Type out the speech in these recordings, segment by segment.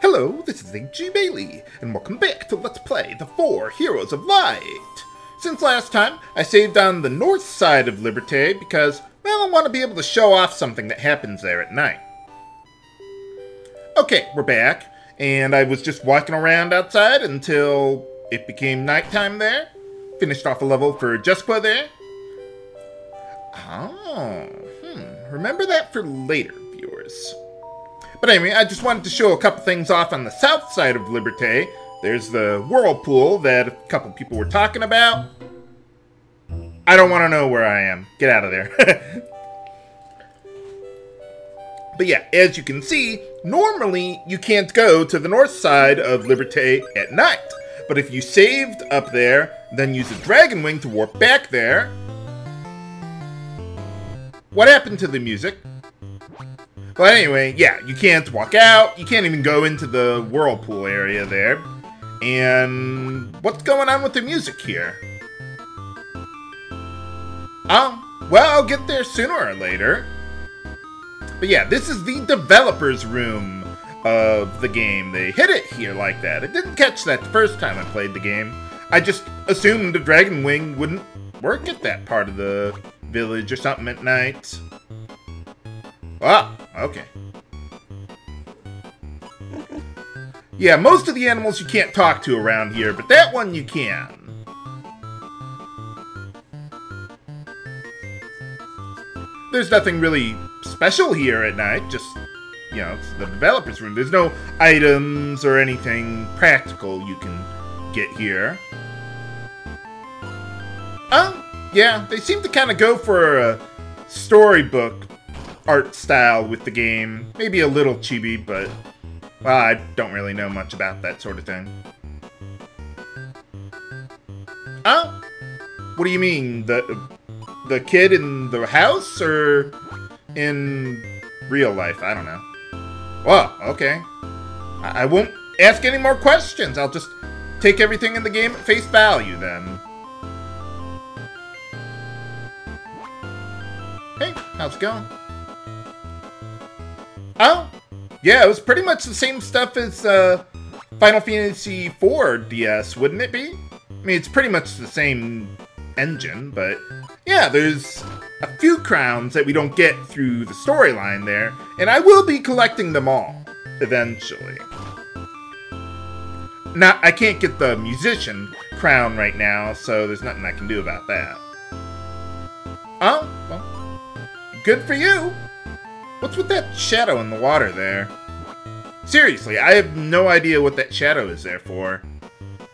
Hello, this is A.G. Bailly, and welcome back to Let's Play The Four Heroes of Light. Since last time, I saved on the north side of Liberté because, well, I want to be able to show off something that happens there at night. Okay, we're back, and I was just walking around outside until it became nighttime there. Finished off a level for Jusqua there. Oh, hmm, remember that for later, viewers. But anyway, I just wanted to show a couple things off on the south side of Liberté. There's the whirlpool that a couple people were talking about. I don't want to know where I am. Get out of there. but yeah, as you can see, normally you can't go to the north side of Liberté at night. But if you saved up there, then use a dragon wing to warp back there. What happened to the music? But anyway, yeah, you can't walk out. You can't even go into the whirlpool area there. And what's going on with the music here? Oh, well, I'll get there sooner or later. But yeah, this is the developer's room of the game. They hit it here like that. I didn't catch that the first time I played the game. I just assumed the Dragon Wing wouldn't work at that part of the village or something at night. Ah, okay. Yeah, most of the animals you can't talk to around here, but that one you can. There's nothing really special here at night, just, you know, it's the developer's room. There's no items or anything practical you can get here. Oh, yeah, they seem to kind of go for a storybook art style with the game. Maybe a little chibi, but well, I don't really know much about that sort of thing. Oh? What do you mean? The the kid in the house or in real life? I don't know. Well, okay. I, I won't ask any more questions. I'll just take everything in the game at face value then. Hey, how's it going? Oh, yeah, it was pretty much the same stuff as uh, Final Fantasy IV DS, wouldn't it be? I mean, it's pretty much the same engine, but yeah, there's a few crowns that we don't get through the storyline there, and I will be collecting them all eventually. Now, I can't get the musician crown right now, so there's nothing I can do about that. Oh, well, good for you. What's with that shadow in the water there? Seriously, I have no idea what that shadow is there for.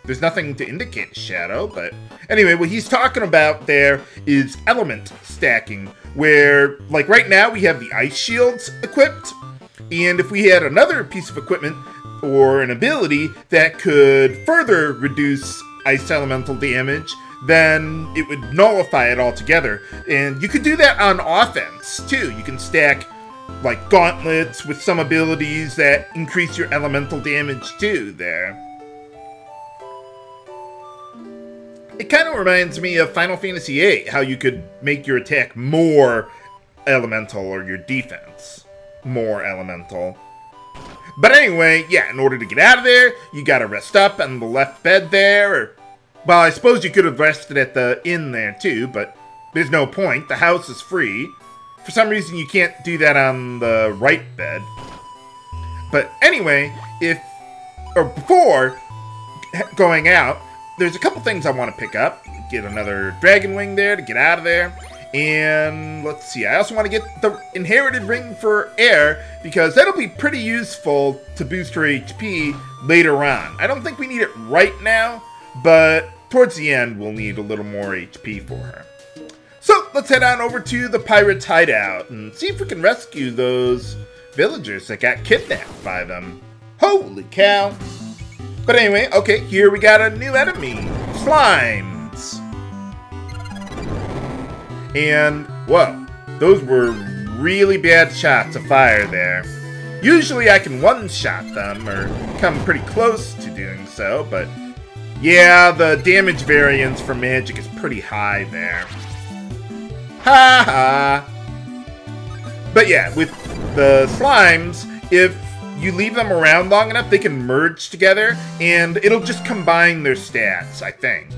There's nothing to indicate shadow, but anyway, what he's talking about there is element stacking, where, like right now, we have the ice shields equipped, and if we had another piece of equipment or an ability that could further reduce ice elemental damage, then it would nullify it altogether. And you could do that on offense, too. You can stack like gauntlets with some abilities that increase your elemental damage too there. It kind of reminds me of Final Fantasy VIII, how you could make your attack more elemental or your defense more elemental. But anyway, yeah, in order to get out of there, you gotta rest up on the left bed there, or... Well, I suppose you could have rested at the inn there too, but there's no point. The house is free. For some reason, you can't do that on the right bed. But anyway, if, or before going out, there's a couple things I want to pick up. Get another Dragon Wing there to get out of there. And let's see, I also want to get the Inherited Ring for Aire because that'll be pretty useful to boost her HP later on. I don't think we need it right now, but towards the end we'll need a little more HP for her. So let's head on over to the pirates' hideout and see if we can rescue those villagers that got kidnapped by them. Holy cow! But anyway, okay, here we got a new enemy. Slimes. And, whoa, those were really bad shots of fire there. Usually I can one-shot them, or come pretty close to doing so, but yeah, the damage variance for magic is pretty high there. Ha ha! But yeah, with the slimes, if you leave them around long enough, they can merge together, and it'll just combine their stats, I think.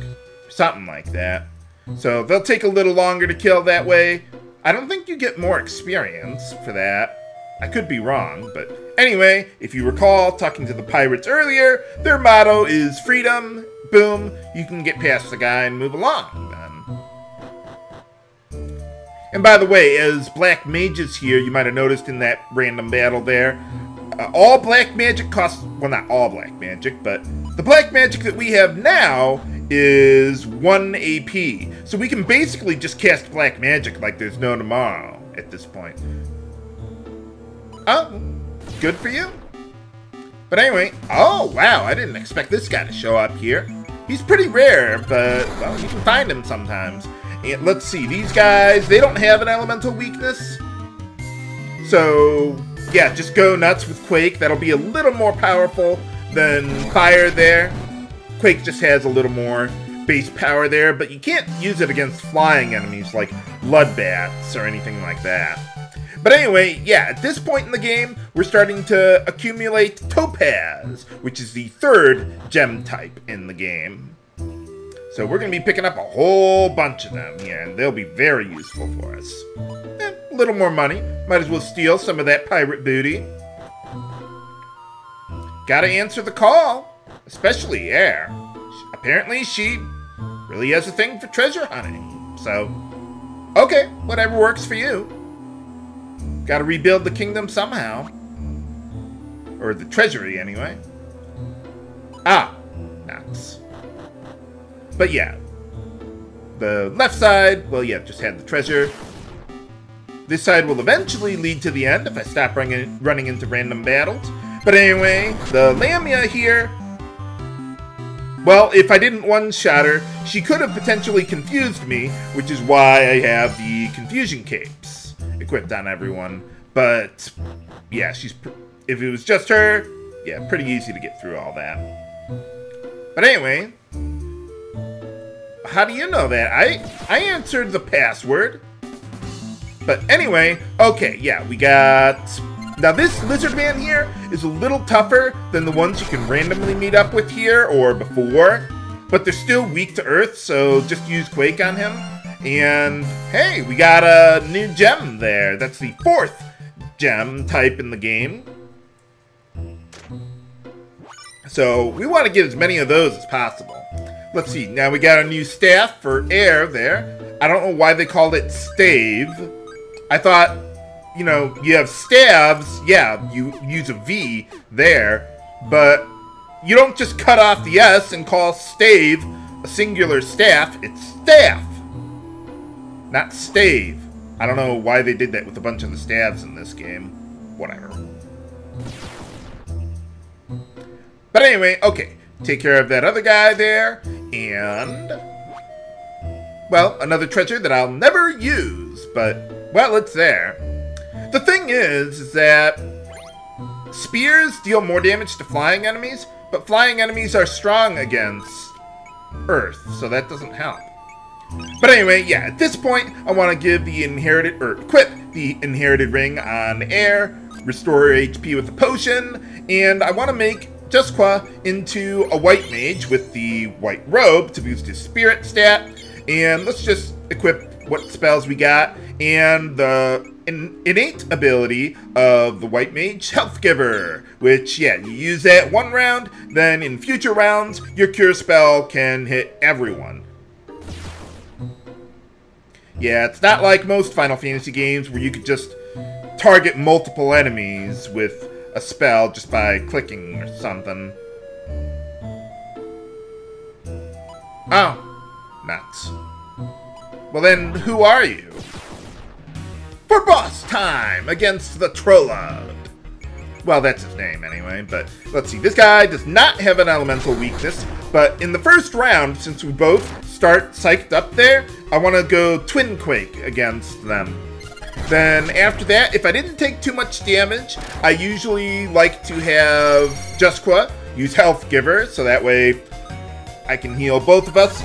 Something like that. So they'll take a little longer to kill that way. I don't think you get more experience for that. I could be wrong, but anyway, if you recall talking to the pirates earlier, their motto is freedom. Boom, you can get past the guy and move along. And by the way, as black mages here, you might have noticed in that random battle there, uh, all black magic costs, well not all black magic, but the black magic that we have now is 1 AP. So we can basically just cast black magic like there's no tomorrow at this point. Oh, good for you. But anyway, oh wow, I didn't expect this guy to show up here. He's pretty rare, but well, you can find him sometimes. And let's see, these guys, they don't have an elemental weakness. So, yeah, just go nuts with Quake. That'll be a little more powerful than Fire there. Quake just has a little more base power there, but you can't use it against flying enemies like Bloodbats or anything like that. But anyway, yeah, at this point in the game, we're starting to accumulate Topaz, which is the third gem type in the game. So we're going to be picking up a whole bunch of them here, and they'll be very useful for us. Eh, a little more money. Might as well steal some of that pirate booty. Gotta answer the call. Especially Aire. Apparently she really has a thing for treasure hunting. So, okay, whatever works for you. Gotta rebuild the kingdom somehow. Or the treasury, anyway. Ah, nuts. But yeah. The left side, well, yeah, just had the treasure. This side will eventually lead to the end if I stop running, running into random battles. But anyway, the Lamia here well, if I didn't one-shot her, she could have potentially confused me, which is why I have the confusion capes equipped on everyone. But, yeah, she's... If it was just her, yeah, pretty easy to get through all that. But anyway, how do you know that? I I answered the password. But anyway, okay, yeah, we got now this lizard man here is a little tougher than the ones you can randomly meet up with here or before, but they're still weak to earth, so just use Quake on him. And hey, we got a new gem there. That's the fourth gem type in the game. So we want to get as many of those as possible. Let's see, now we got a new staff for Aire there. I don't know why they called it stave. I thought you know, you have stabs, yeah, you use a V there, but you don't just cut off the S and call stave a singular staff, it's staff, not stave. I don't know why they did that with a bunch of the stabs in this game. Whatever. But anyway, okay. Take care of that other guy there, and... Well, another treasure that I'll never use, but, well, it's there. The thing is, is that spears deal more damage to flying enemies, but flying enemies are strong against Earth, so that doesn't help. But anyway, yeah, at this point, I want to give the inherited, or equip the inherited ring on Aire, restore HP with the potion, and I want to make Jusqua into a white mage with the white robe to boost his spirit stat, and let's just equip what spells we got, and the innate ability of the White Mage Health Giver, which, yeah, you use that one round, then in future rounds, your Cure spell can hit everyone. Yeah, it's not like most Final Fantasy games where you could just target multiple enemies with a spell just by clicking or something. Oh, nuts. Well then, who are you? for boss time against the Trollud. Well, that's his name anyway, but let's see. This guy does not have an elemental weakness, but in the first round, since we both start psyched up there, I want to go Twin Quake against them. Then after that, if I didn't take too much damage, I usually like to have Jusqua use Health Giver, so that way I can heal both of us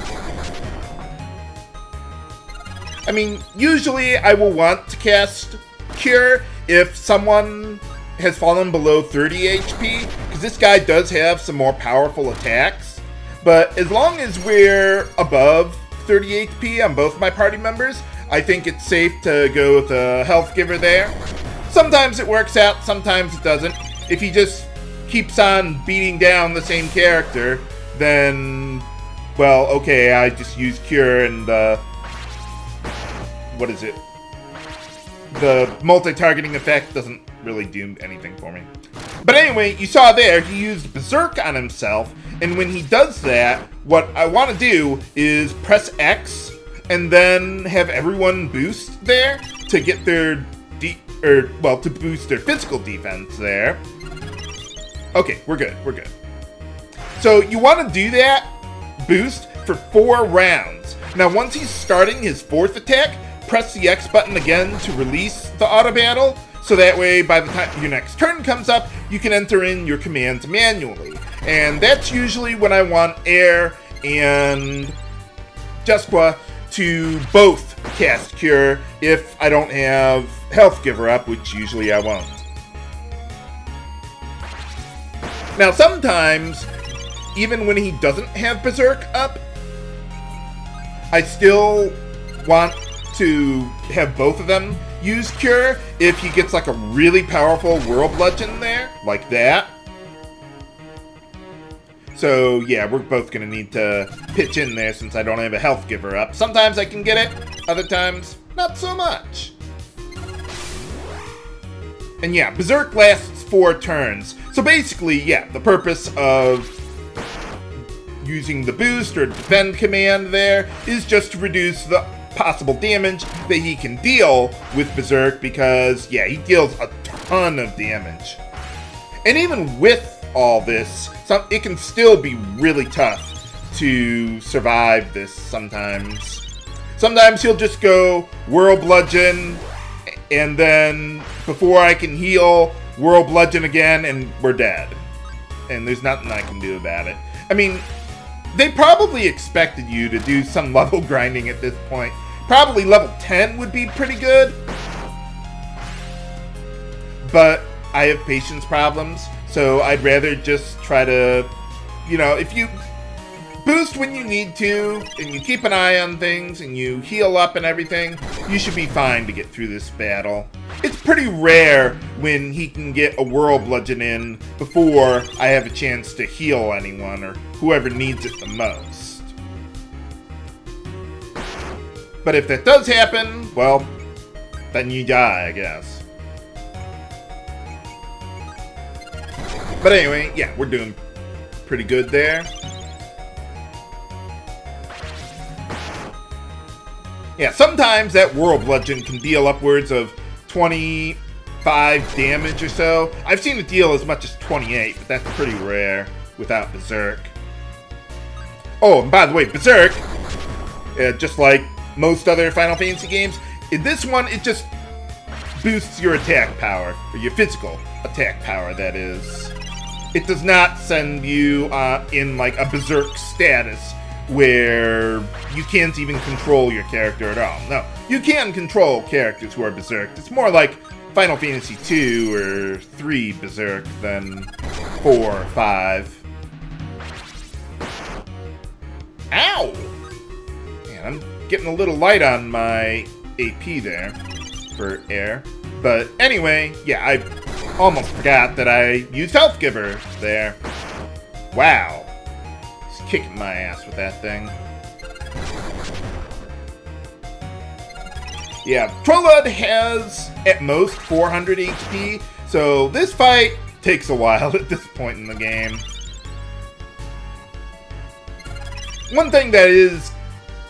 I mean, usually I will want to cast Cure if someone has fallen below 30 HP, because this guy does have some more powerful attacks. But as long as we're above 30 HP on both my party members, I think it's safe to go with a health giver there. Sometimes it works out, sometimes it doesn't. If he just keeps on beating down the same character, then, well, okay, I just use Cure and, uh, what is it? The multi-targeting effect doesn't really do anything for me. But anyway, you saw there, he used Berserk on himself, and when he does that, what I want to do is press X, and then have everyone boost there to get their or, er, well, to boost their physical defense there. Okay, we're good, we're good. So you want to do that boost for four rounds. Now, once he's starting his fourth attack, press the X button again to release the auto battle, so that way by the time your next turn comes up, you can enter in your commands manually. And that's usually when I want Aire and Jusqua to both cast Cure if I don't have Health Giver up, which usually I won't. Now, sometimes, even when he doesn't have Berserk up, I still want to have both of them use Cure if he gets like a really powerful World Bludgeon there, like that. So yeah, we're both gonna need to pitch in there since I don't have a health giver up. Sometimes I can get it, other times not so much. And yeah, Berserk lasts four turns. So basically, yeah, the purpose of using the boost or defend command there is just to reduce the possible damage that he can deal with Berserk because, yeah, he deals a ton of damage. And even with all this, some, it can still be really tough to survive this sometimes. Sometimes he'll just go World Bludgeon, and then before I can heal, World Bludgeon again, and we're dead. And there's nothing I can do about it. I mean, they probably expected you to do some level grinding at this point. Probably level 10 would be pretty good. But I have patience problems, so I'd rather just try to, you know, if you boost when you need to, and you keep an eye on things, and you heal up and everything, you should be fine to get through this battle. It's pretty rare when he can get a World Bludgeon in before I have a chance to heal anyone, or whoever needs it the most. But if that does happen, well, then you die, I guess. But anyway, yeah, we're doing pretty good there. Yeah, sometimes that World Bludgeon can deal upwards of 25 damage or so. I've seen it deal as much as 28, but that's pretty rare without Berserk. Oh, and by the way, Berserk, uh, just like most other Final Fantasy games, in this one, it just boosts your attack power, or your physical attack power, that is it does not send you uh, in like a berserk status where you can't even control your character at all. No, you can control characters who are berserk. It's more like Final Fantasy 2 or 3 berserk than 4 or 5. Ow! Man, I'm getting a little light on my AP there for Aire. But anyway, yeah, I almost forgot that I used Health Giver there. Wow. He's kicking my ass with that thing. Yeah, Trollud has at most 400 HP, so this fight takes a while at this point in the game. One thing that is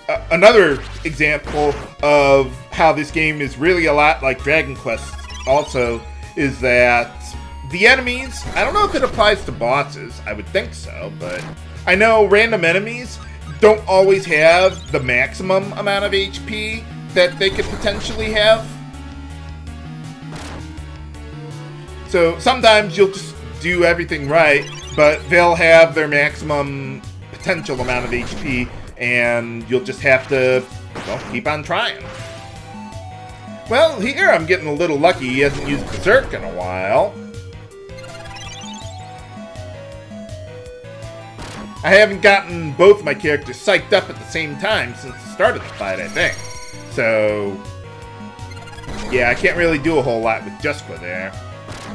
uh, another example of how this game is really a lot like Dragon Quest also is that the enemies, I don't know if it applies to bosses, I would think so, but I know random enemies don't always have the maximum amount of HP that they could potentially have. So sometimes you'll just do everything right, but they'll have their maximum potential amount of HP, and you'll just have to, well, keep on trying. Well, here I'm getting a little lucky he hasn't used Berserk in a while. I haven't gotten both my characters psyched up at the same time since the start of the fight, I think. So, yeah, I can't really do a whole lot with Jusqua there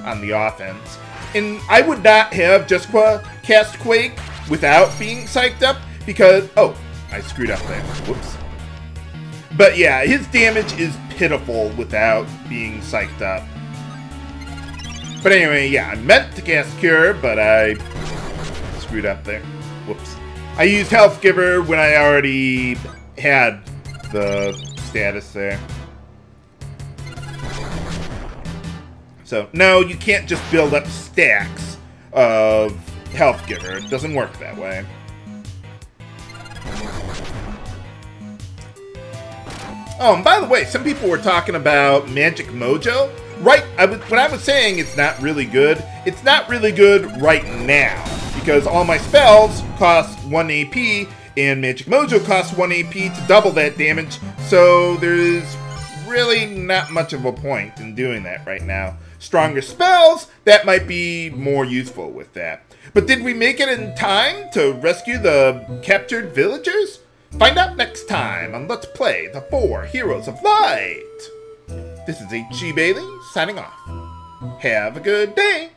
on the offense. And I would not have Jusqua cast Quake without being psyched up because... Oh, I screwed up there. Whoops. But yeah, his damage is pitiful without being psyched up. But anyway, yeah, I meant to cast Cure, but I screwed up there. Whoops. I used Health Giver when I already had the status there. So, no, you can't just build up stacks of Health Giver. It doesn't work that way. Oh, and by the way, some people were talking about Magic Mojo. Right, I was, when I was saying it's not really good, it's not really good right now because all my spells cost 1 AP and Magic Mojo costs 1 AP to double that damage, so there's really not much of a point in doing that right now. Stronger spells, that might be more useful with that. But did we make it in time to rescue the captured villagers? Find out next time on Let's Play The Four Heroes of Light! This is H.C. Bailly, signing off. Have a good day!